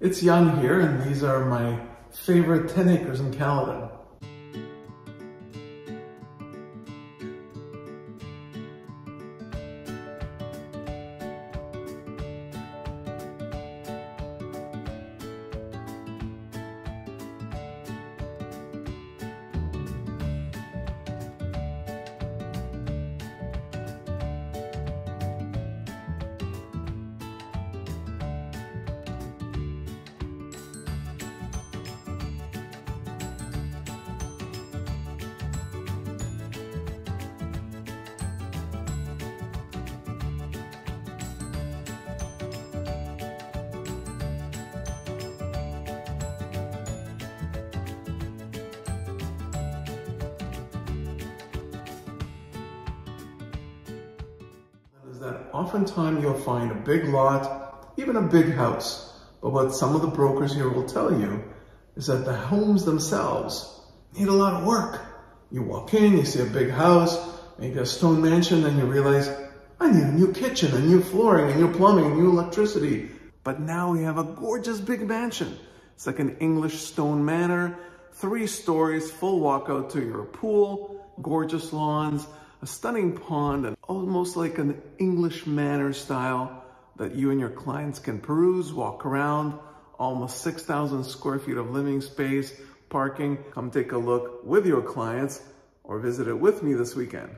It's Jan here, and these are my favorite 10 acres in Caledon. That oftentimes you'll find a big lot, even a big house. But what some of the brokers here will tell you is that the homes themselves need a lot of work. You walk in, you see a big house, maybe a stone mansion, and you realize, I need a new kitchen, a new flooring, a new plumbing, new electricity. But now we have a gorgeous big mansion. It's like an English stone manor, three stories, full walkout to your pool, gorgeous lawns, a stunning pond, and almost like an English manor style that you and your clients can peruse, walk around, almost 6,000 square feet of living space, parking. Come take a look with your clients or visit it with me this weekend.